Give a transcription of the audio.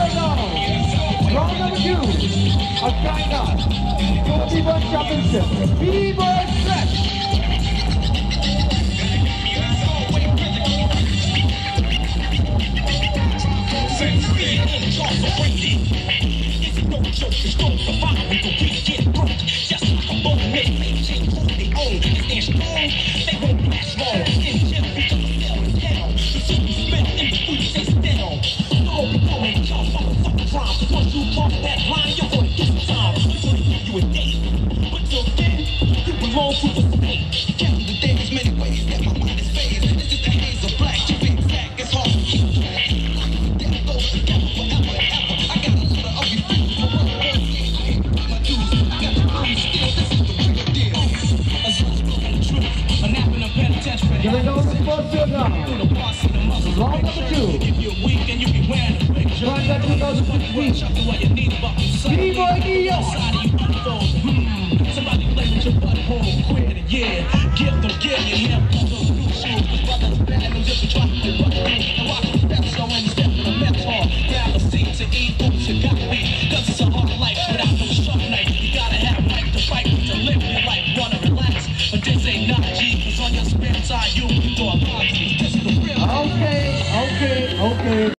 McDonald. Round number two of China. Goldie Bird Championship. B-Boy Fresh. Just like a moment, change who they own, they stand strong. Give it down to Barcelona. Round number two. Join that 2016. B-Boy Guillaume. Somebody play with your butthole. Quit yeah. Give them, give you now. Brothers bad, I'm just trying to rock me. And the steps, so any step in the mentor. Grab a seat to eat, oops, you got me. Okay, okay.